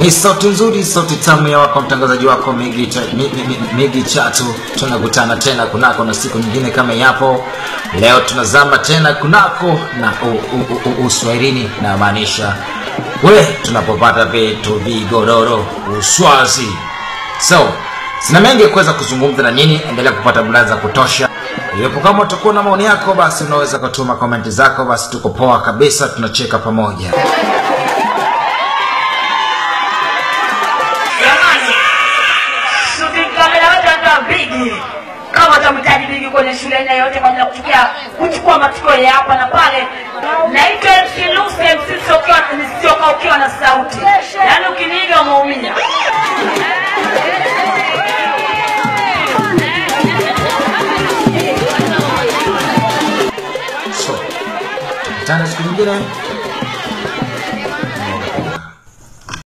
Ni sauti nzuri, sauti tamu ya wako mtangazaji wako Migi, Migi Chatu. Tunakutana tena kunako na siku nyingine kama yapo. Leo tunazama tena kunako na uswahilini, na maanisha we tunapopata vitu vigororo uswazi. So sina mengi ya kuweza kuzungumza na nini endelea kupata burudani za kutosha. Iwapo kama utakuwa na maoni yako, basi unaweza kutuma komenti zako, basi tuko poa kabisa, tunacheka pamoja. Kwenye shule aina yoyote kwa ajili ya kuchukia kuchukua matukio ya hapa na pale. Naitwa MC Lucy, MC nisioka ukiwa na sauti, yaani ukiniiga umeumia. So tana siku nyingine.